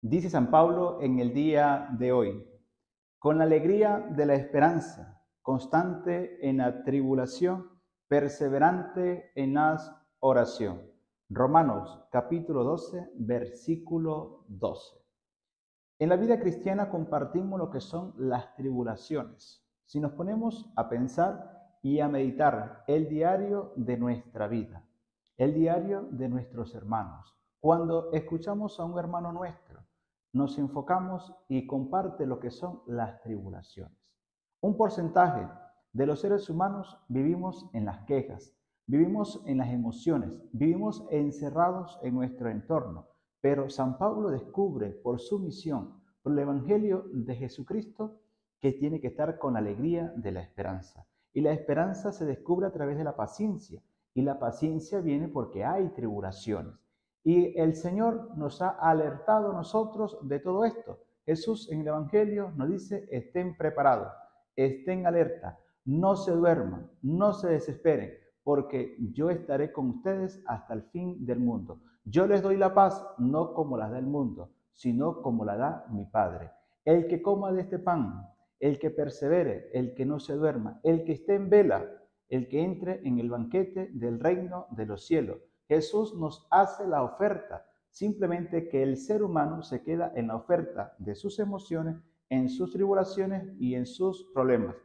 Dice San Pablo en el día de hoy, con la alegría de la esperanza, constante en la tribulación, perseverante en la oración. Romanos capítulo 12, versículo 12. En la vida cristiana compartimos lo que son las tribulaciones. Si nos ponemos a pensar y a meditar el diario de nuestra vida, el diario de nuestros hermanos, cuando escuchamos a un hermano nuestro, nos enfocamos y comparte lo que son las tribulaciones. Un porcentaje de los seres humanos vivimos en las quejas, vivimos en las emociones, vivimos encerrados en nuestro entorno, pero San Pablo descubre por su misión, por el Evangelio de Jesucristo, que tiene que estar con la alegría de la esperanza. Y la esperanza se descubre a través de la paciencia. Y la paciencia viene porque hay tribulaciones. Y el Señor nos ha alertado a nosotros de todo esto. Jesús en el Evangelio nos dice, estén preparados, estén alerta, no se duerman, no se desesperen, porque yo estaré con ustedes hasta el fin del mundo. Yo les doy la paz, no como la da el mundo, sino como la da mi Padre. El que coma de este pan, el que persevere, el que no se duerma, el que esté en vela, el que entre en el banquete del reino de los cielos. Jesús nos hace la oferta, simplemente que el ser humano se queda en la oferta de sus emociones, en sus tribulaciones y en sus problemas.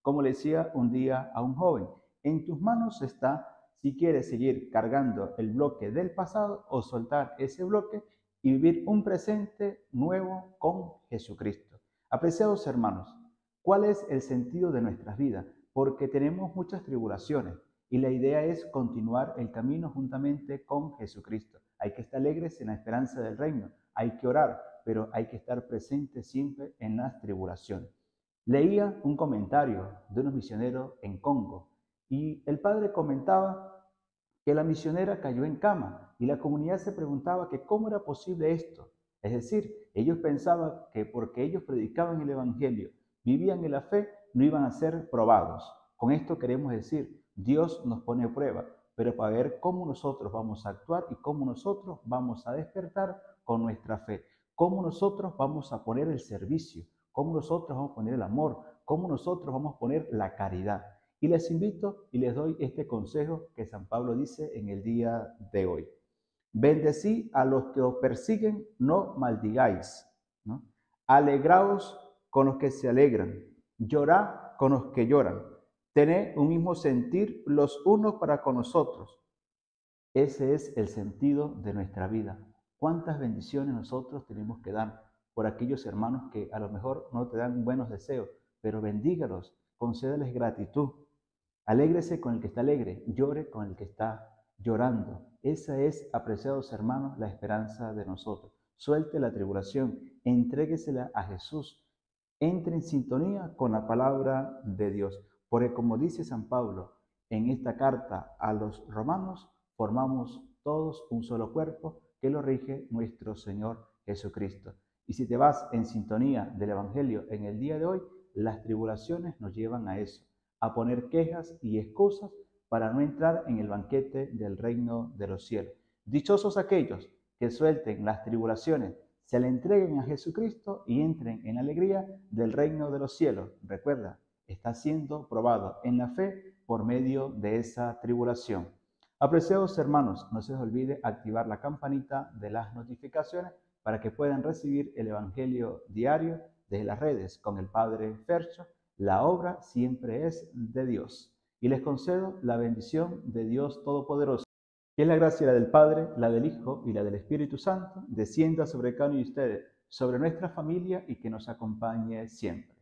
Como le decía un día a un joven, en tus manos está si quieres seguir cargando el bloque del pasado o soltar ese bloque y vivir un presente nuevo con Jesucristo. Apreciados hermanos, ¿cuál es el sentido de nuestras vidas? Porque tenemos muchas tribulaciones y la idea es continuar el camino juntamente con Jesucristo. Hay que estar alegres en la esperanza del reino, hay que orar, pero hay que estar presentes siempre en las tribulaciones. Leía un comentario de unos misioneros en Congo y el padre comentaba que la misionera cayó en cama y la comunidad se preguntaba que cómo era posible esto. Es decir, ellos pensaban que porque ellos predicaban el Evangelio, vivían en la fe, no iban a ser probados. Con esto queremos decir, Dios nos pone a prueba, pero para ver cómo nosotros vamos a actuar y cómo nosotros vamos a despertar con nuestra fe, cómo nosotros vamos a poner el servicio, cómo nosotros vamos a poner el amor, cómo nosotros vamos a poner la caridad. Y les invito y les doy este consejo que San Pablo dice en el día de hoy. Bendecí a los que os persiguen, no maldigáis. Alegraos con los que se alegran, llorad con los que lloran. Tened un mismo sentir los unos para con nosotros. Ese es el sentido de nuestra vida. ¿Cuántas bendiciones nosotros tenemos que dar por aquellos hermanos que a lo mejor no te dan buenos deseos, pero bendígalos, concédeles gratitud, Alégrese con el que está alegre, llore con el que está llorando. Esa es, apreciados hermanos, la esperanza de nosotros. Suelte la tribulación, entréguesela a Jesús. Entre en sintonía con la palabra de Dios. Porque como dice San Pablo en esta carta a los romanos, formamos todos un solo cuerpo que lo rige nuestro Señor Jesucristo. Y si te vas en sintonía del Evangelio en el día de hoy, las tribulaciones nos llevan a eso a poner quejas y excusas para no entrar en el banquete del reino de los cielos. Dichosos aquellos que suelten las tribulaciones, se le entreguen a Jesucristo y entren en alegría del reino de los cielos. Recuerda, está siendo probado en la fe por medio de esa tribulación. Apreciados hermanos, no se les olvide activar la campanita de las notificaciones para que puedan recibir el Evangelio diario desde las redes con el Padre Fercho la obra siempre es de Dios. Y les concedo la bendición de Dios Todopoderoso. Que la gracia del Padre, la del Hijo y la del Espíritu Santo descienda sobre cada uno de ustedes, sobre nuestra familia y que nos acompañe siempre.